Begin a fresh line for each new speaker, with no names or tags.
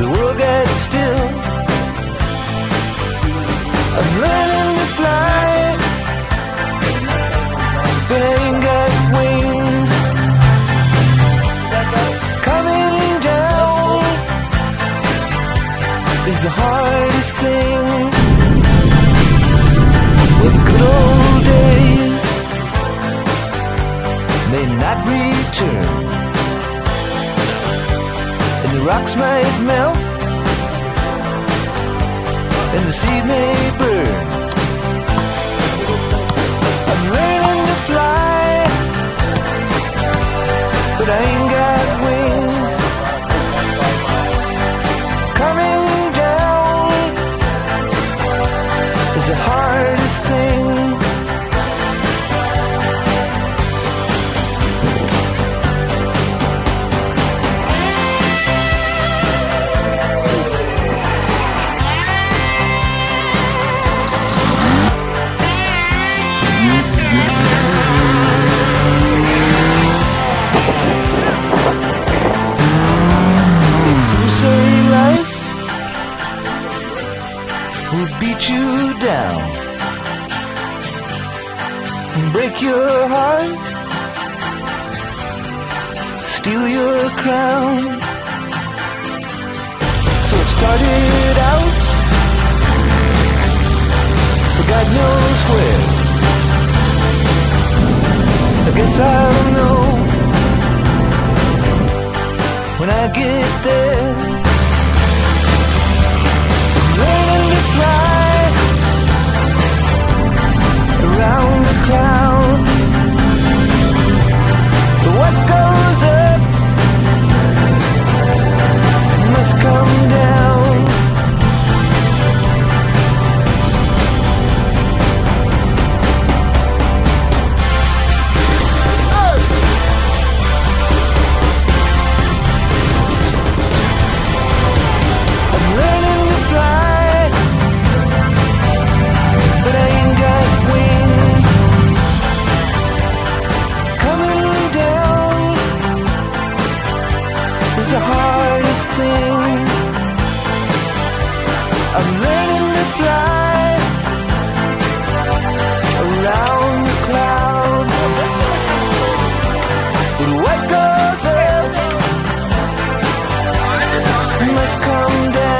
The world got still. I'm learning to fly, but I got wings. Coming down is the hardest thing. The good old might melt, and the sea may burn. Beat you down break your heart, steal your crown. So it started out for God knows where. I guess I'll know when I get there. I'm learning to fly around the clouds. But what goes up must come